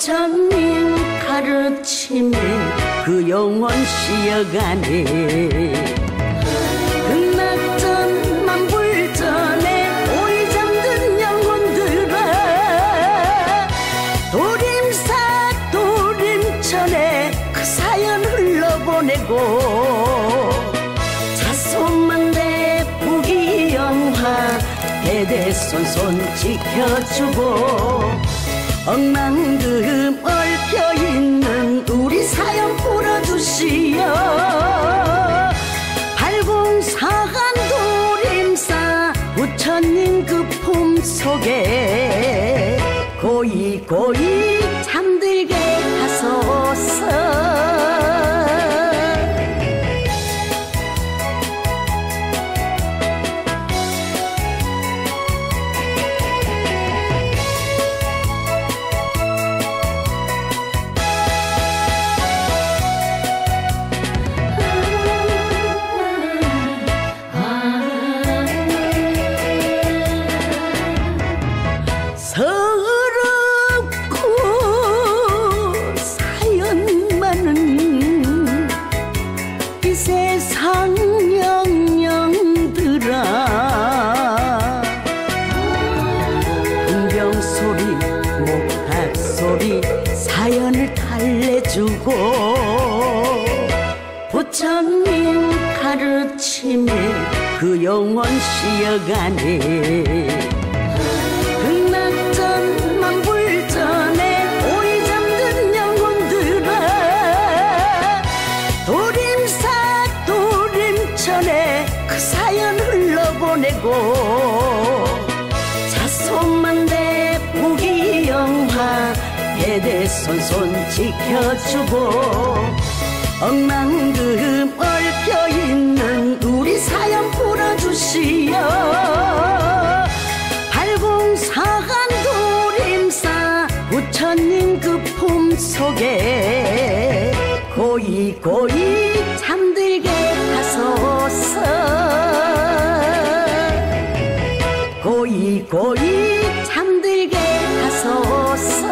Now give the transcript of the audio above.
부처님 가르침에 그 영원 쉬어가네. 극락전 만불전에 오이 잠든 영혼들아 도림사 도림천에 그 사연 흘러보내고 자손만대 부귀영화 대대손손 지켜주고 엉망금 얽혀있는 우리 사연 풀어주시오. 발공사한 도림사 부처님 그 품속에 고이 고이 이 세상 영영들아. 풍경 소리 목탁 소리 사연을 달래주고 부처님 가르침에 그 영원 쉬어가네 보내고 자손만대 부귀영화 대대손손 지켜주고 엉망금 얽혀있는 우리 사연 풀어주시오. 발공사한 도림사 부처님 그 품 속에 고이 고이 잠들게 하소서 고이 고이 잠들게 하소서.